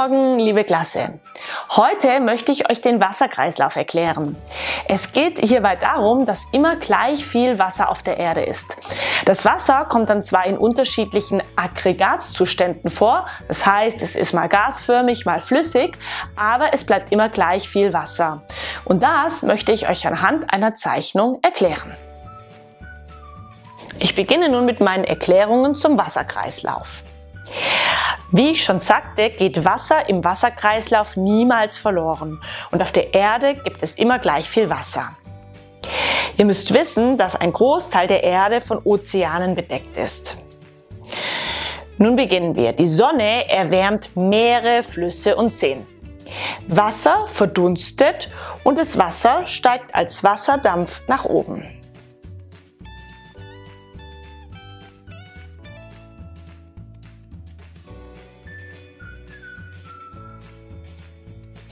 Morgen, liebe Klasse. Heute möchte ich euch den Wasserkreislauf erklären. Es geht hierbei darum, dass immer gleich viel Wasser auf der Erde ist. Das Wasser kommt dann zwar in unterschiedlichen Aggregatzuständen vor, das heißt, es ist mal gasförmig, mal flüssig, aber es bleibt immer gleich viel Wasser. Und das möchte ich euch anhand einer Zeichnung erklären. Ich beginne nun mit meinen Erklärungen zum Wasserkreislauf. Wie ich schon sagte, geht Wasser im Wasserkreislauf niemals verloren und auf der Erde gibt es immer gleich viel Wasser. Ihr müsst wissen, dass ein Großteil der Erde von Ozeanen bedeckt ist. Nun beginnen wir. Die Sonne erwärmt Meere, Flüsse und Seen. Wasser verdunstet und das Wasser steigt als Wasserdampf nach oben.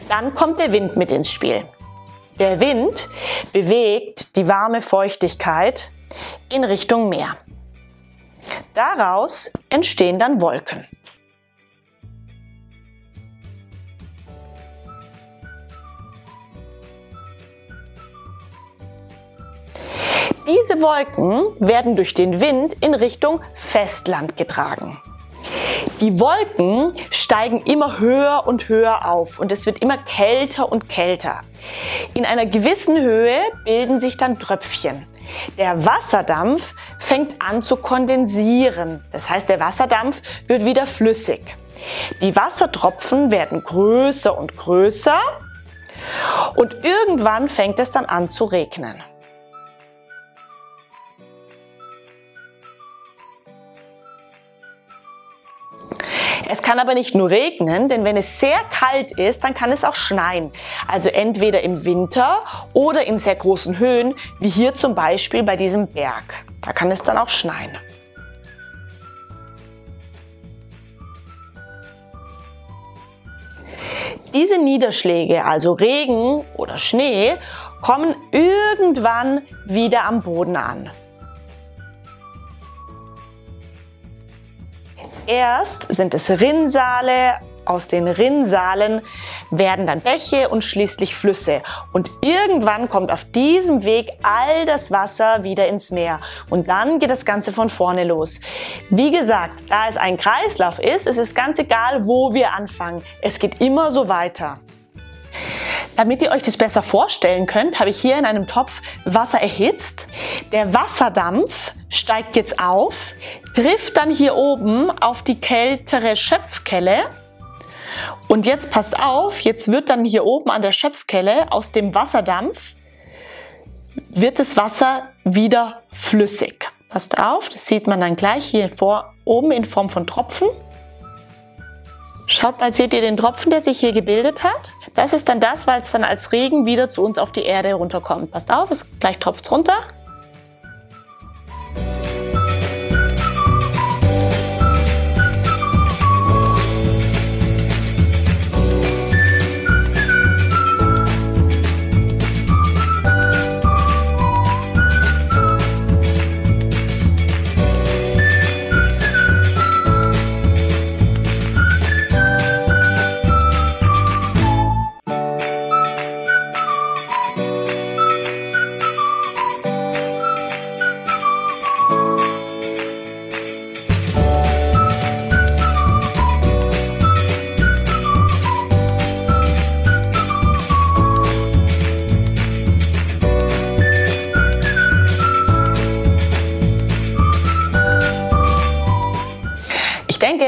Dann kommt der Wind mit ins Spiel. Der Wind bewegt die warme Feuchtigkeit in Richtung Meer. Daraus entstehen dann Wolken. Diese Wolken werden durch den Wind in Richtung Festland getragen. Die Wolken steigen immer höher und höher auf und es wird immer kälter und kälter. In einer gewissen Höhe bilden sich dann Tröpfchen. Der Wasserdampf fängt an zu kondensieren. Das heißt, der Wasserdampf wird wieder flüssig. Die Wassertropfen werden größer und größer und irgendwann fängt es dann an zu regnen. Es kann aber nicht nur regnen, denn wenn es sehr kalt ist, dann kann es auch schneien. Also entweder im Winter oder in sehr großen Höhen, wie hier zum Beispiel bei diesem Berg. Da kann es dann auch schneien. Diese Niederschläge, also Regen oder Schnee, kommen irgendwann wieder am Boden an. Erst sind es Rinnsale, aus den Rinnsalen werden dann Bäche und schließlich Flüsse. Und irgendwann kommt auf diesem Weg all das Wasser wieder ins Meer. Und dann geht das Ganze von vorne los. Wie gesagt, da es ein Kreislauf ist, ist es ganz egal, wo wir anfangen. Es geht immer so weiter. Damit ihr euch das besser vorstellen könnt, habe ich hier in einem Topf Wasser erhitzt. Der Wasserdampf steigt jetzt auf, trifft dann hier oben auf die kältere Schöpfkelle. Und jetzt passt auf, jetzt wird dann hier oben an der Schöpfkelle aus dem Wasserdampf wird das Wasser wieder flüssig. Passt auf, das sieht man dann gleich hier vor, oben in Form von Tropfen. Schaut mal, seht ihr den Tropfen, der sich hier gebildet hat? Das ist dann das, weil es dann als Regen wieder zu uns auf die Erde runterkommt. Passt auf, es gleich tropft runter.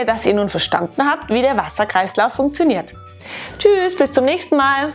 Dass ihr nun verstanden habt, wie der Wasserkreislauf funktioniert. Tschüss, bis zum nächsten Mal.